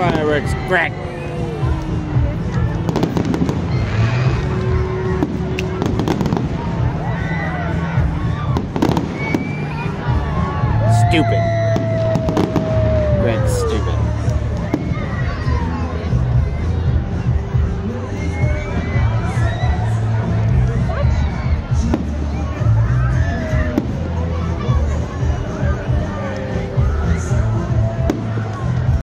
Fireworks crack. Stupid.